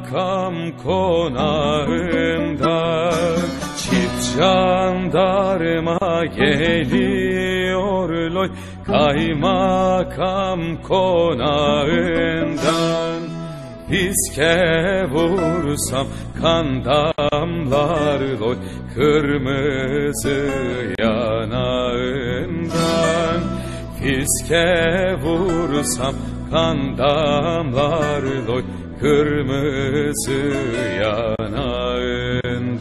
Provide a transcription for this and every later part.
makam konağında Çift jandarma geliyor loy Kaymakam konağından Fiske vursam kan damlar loy Kırmızı yanağından Fiske vursam kan damlar loy Kırmızı yanağından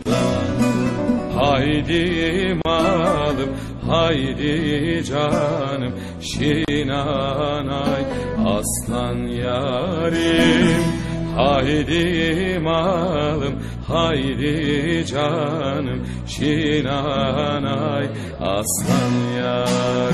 Haydi malım, haydi canım, şinanay aslan yarim. Haydi malım, haydi canım, şinanay aslan yarim.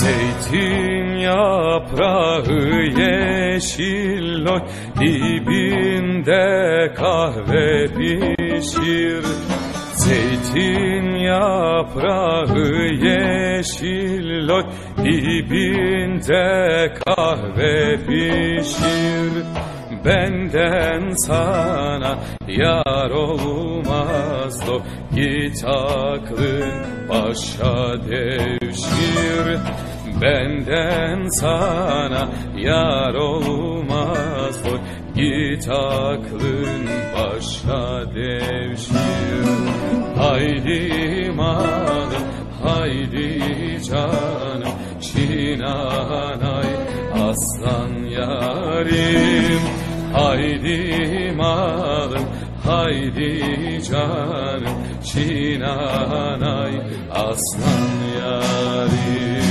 Zeytin yaprağı yeşil oy Dibinde kahve pişir. Zeytin yaprağı yeşil oy Dibinde kahve pişir. Benden sana yar olmaz do Git aklın başa devşir Benden sana yar olmaz do Git aklın başa devşir. Haydi malım haydi canım. Şinanay aslan yarim. Haydi malım, haydi canım, Şinanay aslan yarim.